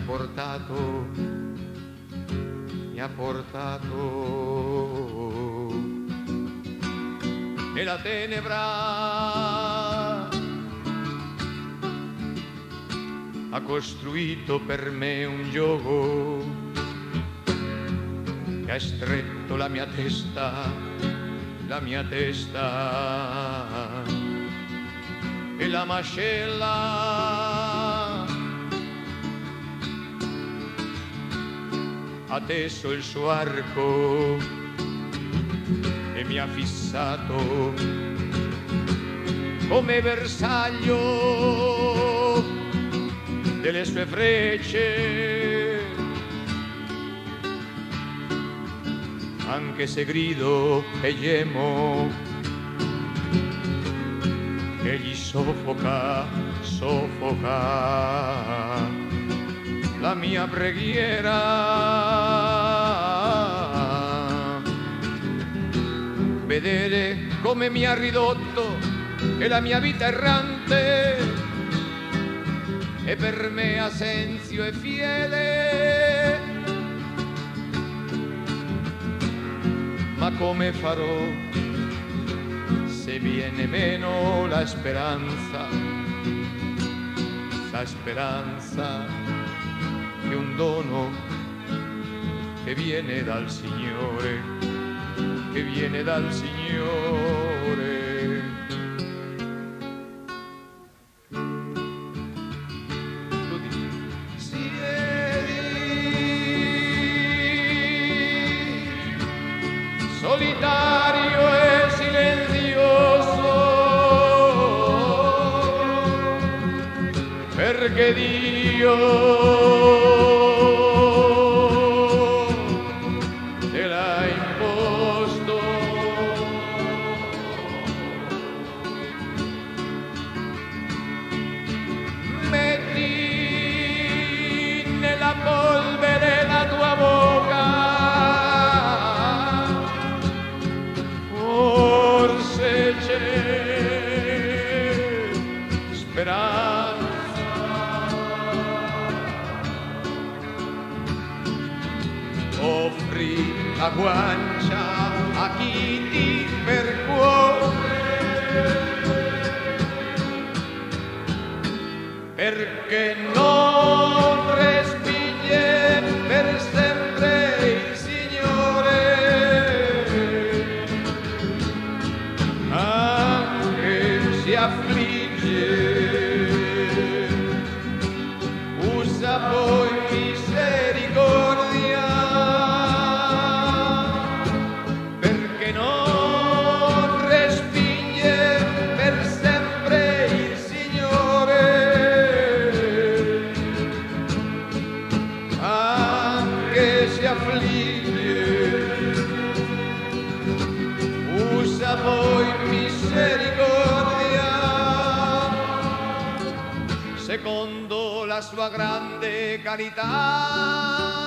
portato, mi ha portato nella tenebra. Ha costruito per me un gioco che ha stretto la mia testa, la mia testa e la mascella. Ha teso il suo arco e mi ha fissato come bersaglio delle sue frecce. Anche se grido e gemo, egli soffoca, soffoca la mia preghiera. Vedere come mi ha ridotto e la mia vita errante è per me assenzio e fiele. Ma come farò se viene meno la speranza? La speranza che un dono che viene dal Signore, che viene dal Signore. Siedi solitario e silenzioso, perché Offri la guancia a chi ti percuore perché non respinge per sempre il Signore. Anche si affligge usa poi poi misericordia. Secondo la sua grande carità